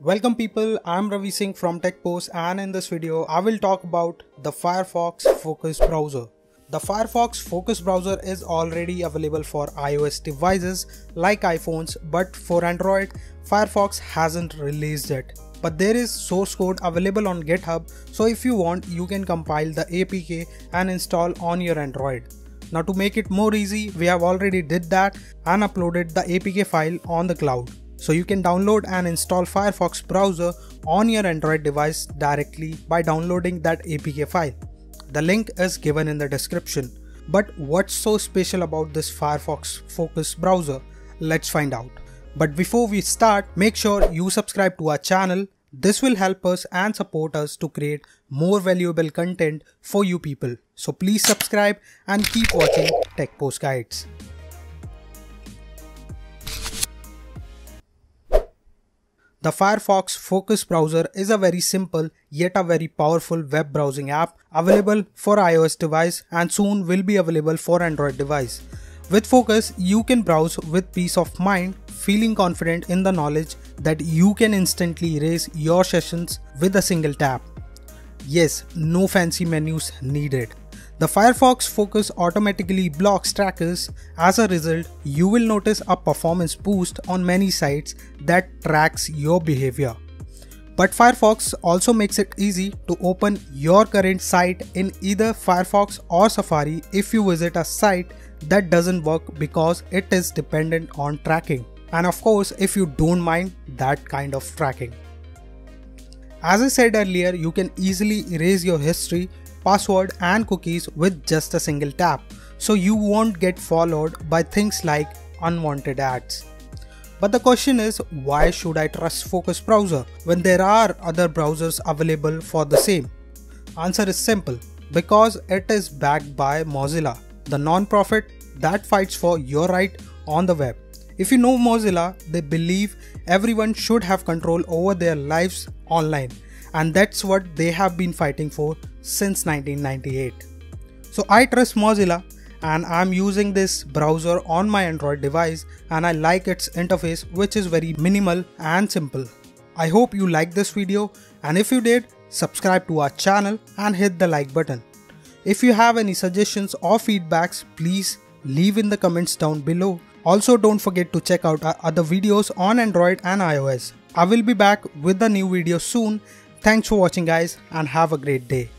Welcome people, I'm Ravi Singh from TechPost and in this video I will talk about the Firefox Focus browser. The Firefox Focus browser is already available for iOS devices like iPhones but for Android Firefox hasn't released it. But there is source code available on GitHub so if you want you can compile the APK and install on your Android. Now to make it more easy we have already did that and uploaded the APK file on the cloud. So you can download and install Firefox browser on your Android device directly by downloading that APK file. The link is given in the description. But what's so special about this Firefox Focus browser? Let's find out. But before we start, make sure you subscribe to our channel. This will help us and support us to create more valuable content for you people. So please subscribe and keep watching Tech Post Guides. The Firefox Focus browser is a very simple yet a very powerful web browsing app available for iOS device and soon will be available for Android device. With Focus, you can browse with peace of mind, feeling confident in the knowledge that you can instantly erase your sessions with a single tap. Yes, no fancy menus needed. The Firefox Focus automatically blocks trackers. As a result, you will notice a performance boost on many sites that tracks your behavior. But Firefox also makes it easy to open your current site in either Firefox or Safari if you visit a site that doesn't work because it is dependent on tracking. And of course, if you don't mind that kind of tracking. As I said earlier, you can easily erase your history password and cookies with just a single tap so you won't get followed by things like unwanted ads. But the question is why should I trust Focus browser when there are other browsers available for the same? Answer is simple because it is backed by Mozilla, the non-profit that fights for your right on the web. If you know Mozilla, they believe everyone should have control over their lives online and that's what they have been fighting for since 1998. So I trust Mozilla and I'm using this browser on my Android device and I like its interface which is very minimal and simple. I hope you liked this video and if you did, subscribe to our channel and hit the like button. If you have any suggestions or feedbacks, please leave in the comments down below. Also don't forget to check out our other videos on Android and iOS. I will be back with a new video soon Thanks for watching guys and have a great day.